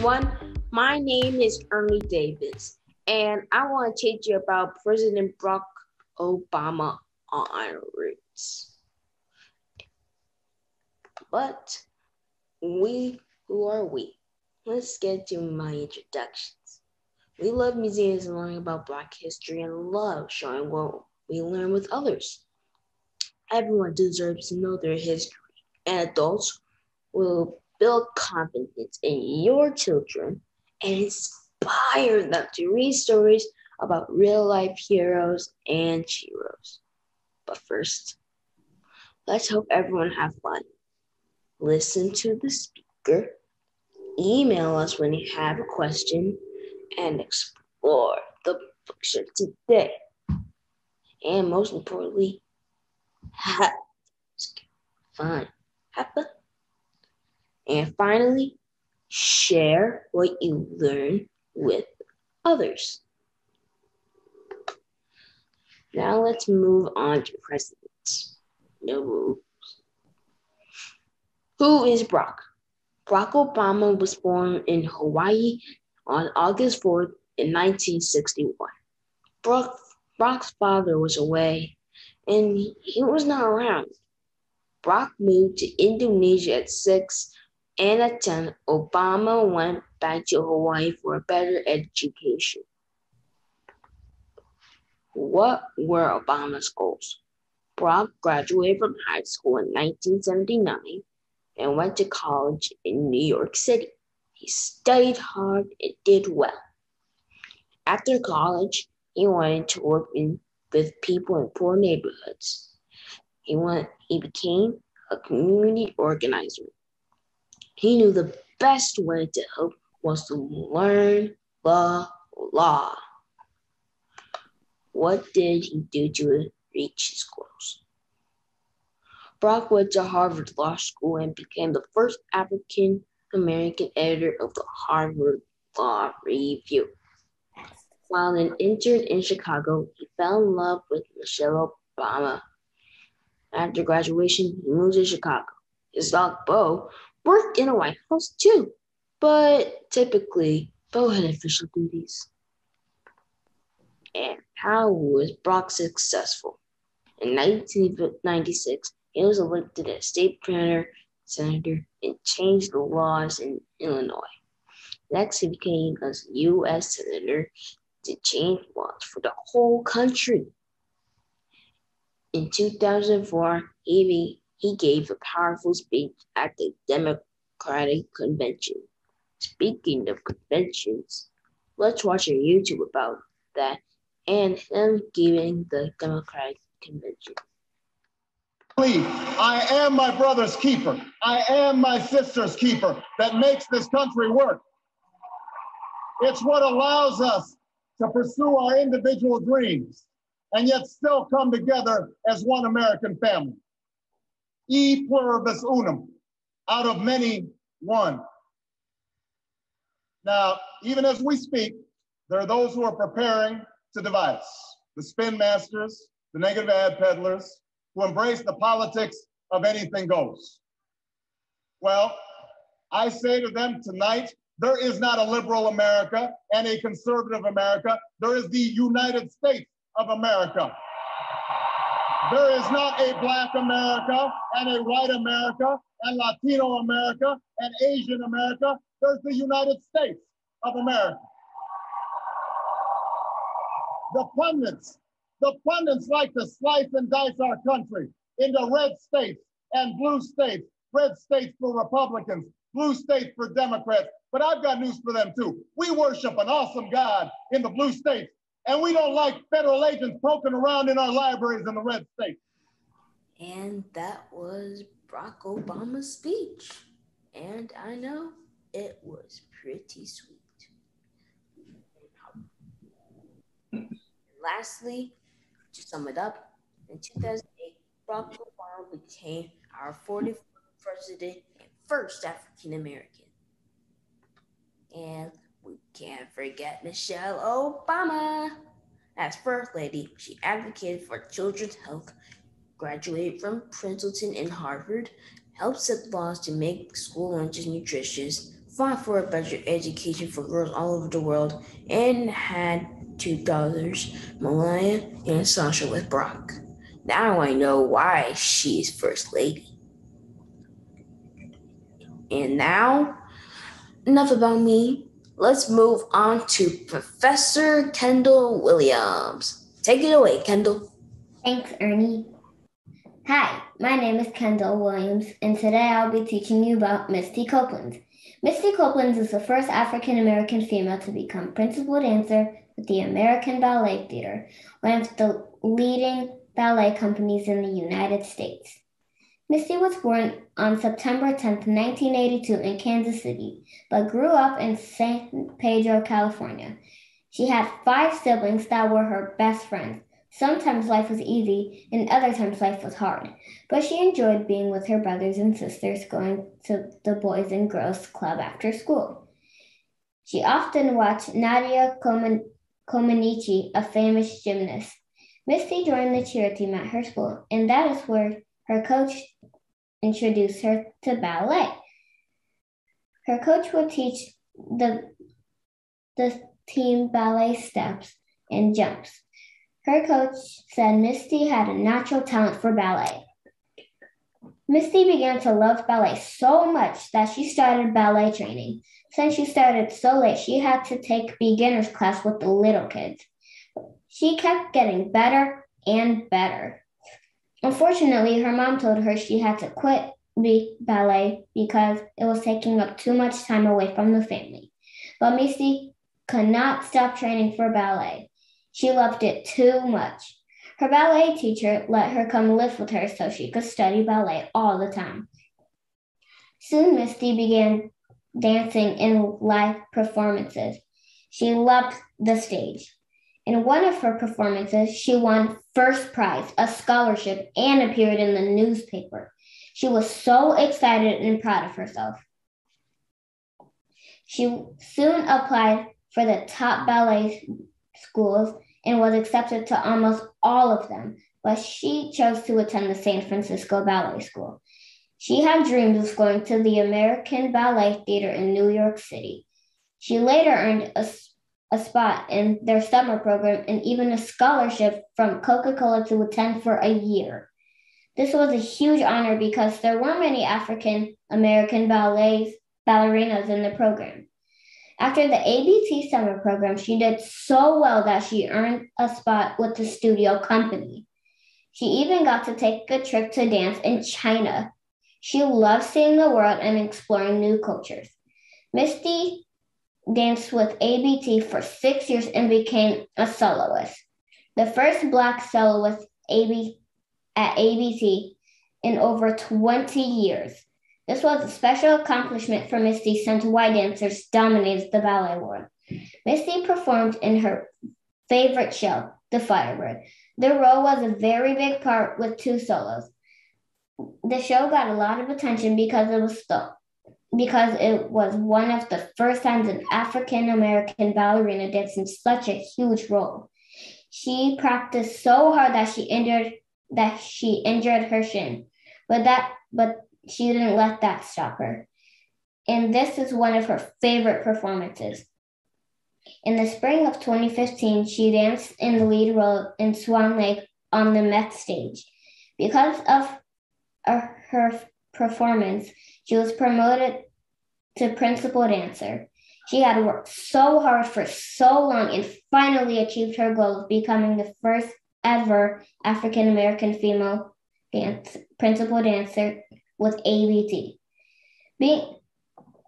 everyone. My name is Ernie Davis, and I want to teach you about President Barack Obama on roots. But we, who are we? Let's get to my introductions. We love museums and learning about Black history and love showing what we learn with others. Everyone deserves to know their history, and adults will build confidence in your children and inspire them to read stories about real life heroes and sheroes. But first, let's hope everyone have fun. Listen to the speaker, email us when you have a question, and explore the bookshop today. And most importantly, have fun. Have fun. And finally, share what you learn with others. Now let's move on to presidents. No rules. Who is Barack? Barack Obama was born in Hawaii on August 4th in 1961. Barack, Barack's father was away and he was not around. Barack moved to Indonesia at six and at 10, Obama went back to Hawaii for a better education. What were Obama's goals? Barack graduated from high school in 1979 and went to college in New York City. He studied hard and did well. After college, he wanted to work in, with people in poor neighborhoods. He went, he became a community organizer he knew the best way to help was to learn the law. What did he do to reach his goals? Brock went to Harvard Law School and became the first African American editor of the Harvard Law Review. While an intern in Chicago, he fell in love with Michelle Obama. After graduation, he moved to Chicago. His dog Bo worked in a White House too, but typically Bo had official duties. And how was Brock successful? In 1996, he was elected as state planner, senator, and changed the laws in Illinois. Next, he became a U.S. senator to change laws for the whole country. In 2004, he he gave a powerful speech at the Democratic Convention. Speaking of conventions, let's watch a YouTube about that and him giving the Democratic Convention. Please, I am my brother's keeper. I am my sister's keeper that makes this country work. It's what allows us to pursue our individual dreams and yet still come together as one American family e pluribus unum, out of many, one. Now, even as we speak, there are those who are preparing to divide us the spin masters, the negative ad peddlers, who embrace the politics of anything goes. Well, I say to them tonight, there is not a liberal America and a conservative America. There is the United States of America. There is not a Black America and a white America and Latino America and Asian America. There's the United States of America. The pundits, the pundits like to slice and dice our country into red states and blue states, red states for Republicans, blue states for Democrats. But I've got news for them too. We worship an awesome God in the blue states and we don't like federal agents poking around in our libraries in the red state. And that was Barack Obama's speech. And I know it was pretty sweet. Lastly, to sum it up, in 2008, Barack Obama became our 44th president and first African American. And we can't forget Michelle Obama. As First Lady, she advocated for children's health, graduated from Princeton and Harvard, helped set laws to make school lunches nutritious, fought for a better education for girls all over the world, and had two daughters, Malaya and Sasha with Brock. Now I know why she is First Lady. And now, enough about me. Let's move on to Professor Kendall Williams. Take it away, Kendall. Thanks, Ernie. Hi, my name is Kendall Williams, and today I'll be teaching you about Misty Copeland. Misty Copeland is the first African American female to become principal dancer with the American Ballet Theater, one of the leading ballet companies in the United States. Misty was born on September 10, 1982, in Kansas City, but grew up in San Pedro, California. She had five siblings that were her best friends. Sometimes life was easy, and other times life was hard, but she enjoyed being with her brothers and sisters, going to the Boys and Girls Club after school. She often watched Nadia Comaneci, a famous gymnast. Misty joined the cheer team at her school, and that is where her coach introduced her to ballet. Her coach would teach the, the team ballet steps and jumps. Her coach said Misty had a natural talent for ballet. Misty began to love ballet so much that she started ballet training. Since she started so late, she had to take beginner's class with the little kids. She kept getting better and better. Unfortunately, her mom told her she had to quit the ballet because it was taking up too much time away from the family. But Misty could not stop training for ballet. She loved it too much. Her ballet teacher let her come live with her so she could study ballet all the time. Soon Misty began dancing in live performances. She loved the stage. In one of her performances, she won first prize, a scholarship, and appeared in the newspaper. She was so excited and proud of herself. She soon applied for the top ballet schools and was accepted to almost all of them, but she chose to attend the San Francisco Ballet School. She had dreams of going to the American Ballet Theater in New York City. She later earned a a spot in their summer program and even a scholarship from Coca Cola to attend for a year. This was a huge honor because there weren't many African American ballets ballerinas in the program. After the ABT summer program, she did so well that she earned a spot with the studio company. She even got to take a trip to dance in China. She loved seeing the world and exploring new cultures. Misty danced with ABT for six years and became a soloist. The first black soloist AB, at ABT in over 20 years. This was a special accomplishment for Misty since white dancers dominated the ballet world. Misty performed in her favorite show, The Firebird. The role was a very big part with two solos. The show got a lot of attention because it was the because it was one of the first times an African American ballerina danced in such a huge role. She practiced so hard that she injured that she injured her shin, but that but she didn't let that stop her. And this is one of her favorite performances. In the spring of 2015, she danced in the lead role in Swan Lake on the Met stage. Because of uh, her performance, she was promoted to principal dancer. She had worked so hard for so long and finally achieved her goal of becoming the first ever African American female dance principal dancer with ABT. Being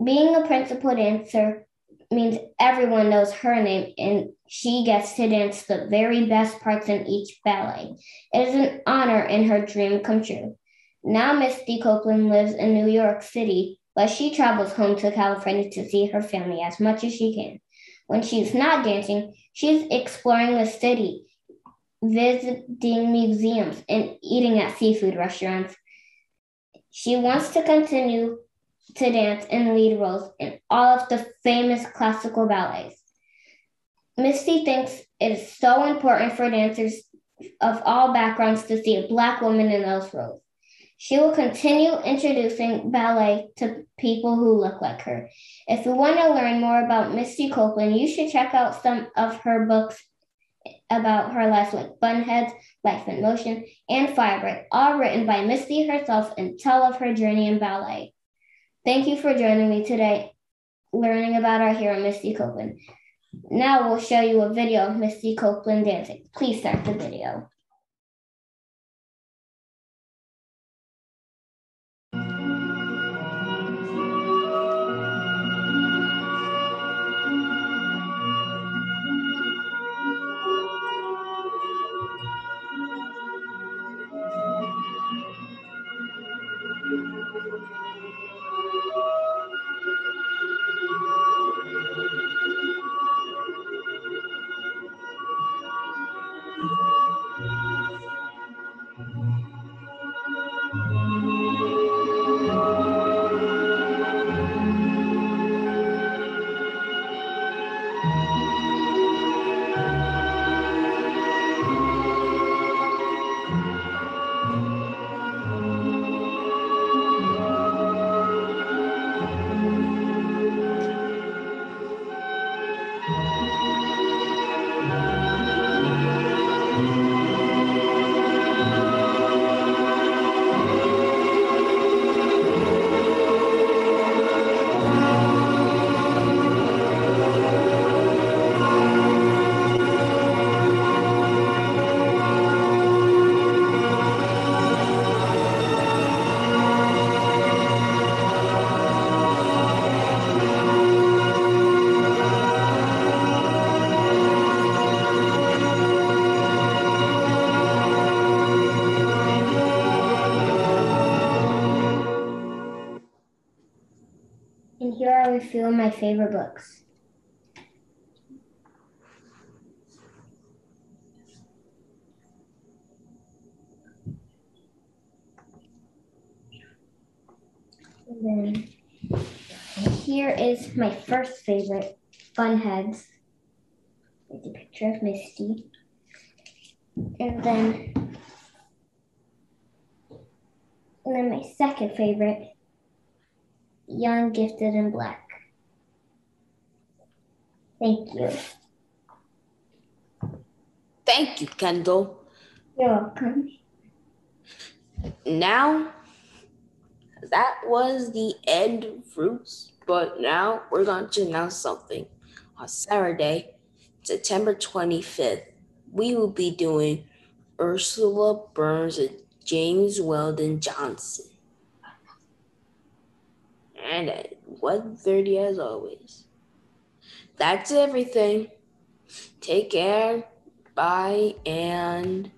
being a principal dancer means everyone knows her name and she gets to dance the very best parts in each ballet. It is an honor and her dream come true. Now, Misty Copeland lives in New York City, but she travels home to California to see her family as much as she can. When she's not dancing, she's exploring the city, visiting museums, and eating at seafood restaurants. She wants to continue to dance and lead roles in all of the famous classical ballets. Misty thinks it is so important for dancers of all backgrounds to see a Black woman in those roles. She will continue introducing ballet to people who look like her. If you want to learn more about Misty Copeland, you should check out some of her books about her life, like Bunheads, Life in Motion, and Firebird, all written by Misty herself and tell of her journey in ballet. Thank you for joining me today, learning about our hero, Misty Copeland. Now we'll show you a video of Misty Copeland dancing. Please start the video. Few of my favorite books. And then here is my first favorite, Bunheads. It's a picture of Misty. And then and then my second favorite, Young, Gifted, and Black. Thank you. Thank you, Kendall. You're welcome. Now, that was the end of Roots, but now we're going to announce something. On Saturday, September 25th, we will be doing Ursula Burns and James Weldon Johnson. And at 1.30 as always. That's everything. Take care. Bye and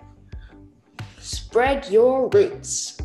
spread your roots.